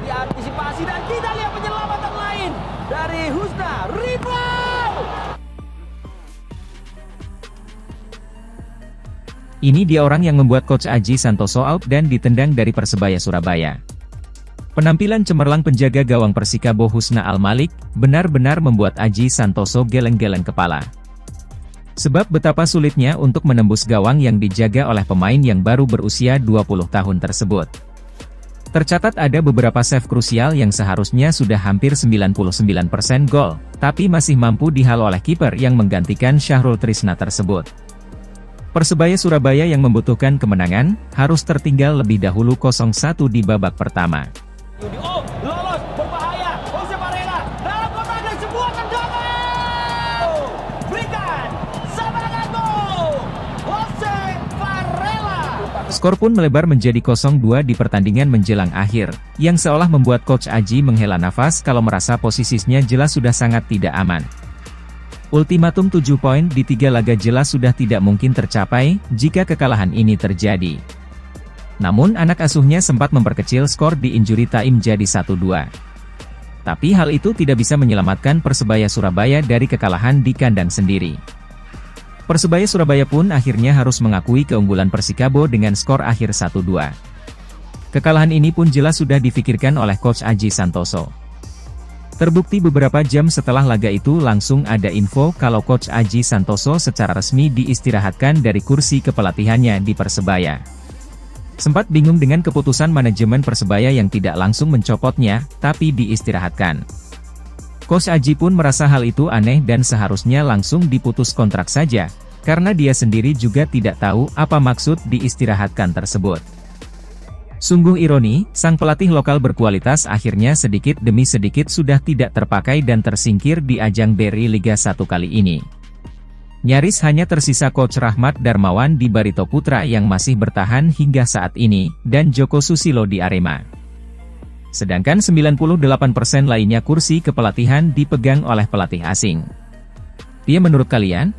diantisipasi dan kita lihat penyelamatan lain dari Husna rebound. Ini dia orang yang membuat Coach Aji Santoso out dan ditendang dari Persebaya Surabaya. Penampilan cemerlang penjaga gawang Persikabo Husna Al-Malik, benar-benar membuat Aji Santoso geleng-geleng kepala. Sebab betapa sulitnya untuk menembus gawang yang dijaga oleh pemain yang baru berusia 20 tahun tersebut. Tercatat ada beberapa save krusial yang seharusnya sudah hampir 99% gol, tapi masih mampu dihal oleh kiper yang menggantikan Syahrul Trisna tersebut. Persebaya Surabaya yang membutuhkan kemenangan, harus tertinggal lebih dahulu 0-1 di babak pertama. Skor pun melebar menjadi 0-2 di pertandingan menjelang akhir, yang seolah membuat Coach Aji menghela nafas kalau merasa posisinya jelas sudah sangat tidak aman. Ultimatum 7 poin di tiga laga jelas sudah tidak mungkin tercapai, jika kekalahan ini terjadi. Namun anak asuhnya sempat memperkecil skor di injury time jadi 1-2. Tapi hal itu tidak bisa menyelamatkan Persebaya Surabaya dari kekalahan di kandang sendiri. Persebaya Surabaya pun akhirnya harus mengakui keunggulan Persikabo dengan skor akhir 1-2. Kekalahan ini pun jelas sudah difikirkan oleh Coach Aji Santoso. Terbukti beberapa jam setelah laga itu langsung ada info kalau Coach Aji Santoso secara resmi diistirahatkan dari kursi kepelatihannya di Persebaya. Sempat bingung dengan keputusan manajemen Persebaya yang tidak langsung mencopotnya, tapi diistirahatkan. Coach Aji pun merasa hal itu aneh dan seharusnya langsung diputus kontrak saja, karena dia sendiri juga tidak tahu apa maksud diistirahatkan tersebut. Sungguh ironi, sang pelatih lokal berkualitas akhirnya sedikit demi sedikit sudah tidak terpakai dan tersingkir di ajang Beri Liga 1 kali ini. Nyaris hanya tersisa Coach Rahmat Darmawan di Barito Putra yang masih bertahan hingga saat ini, dan Joko Susilo di Arema. Sedangkan 98% lainnya kursi kepelatihan dipegang oleh pelatih asing. Dia menurut kalian,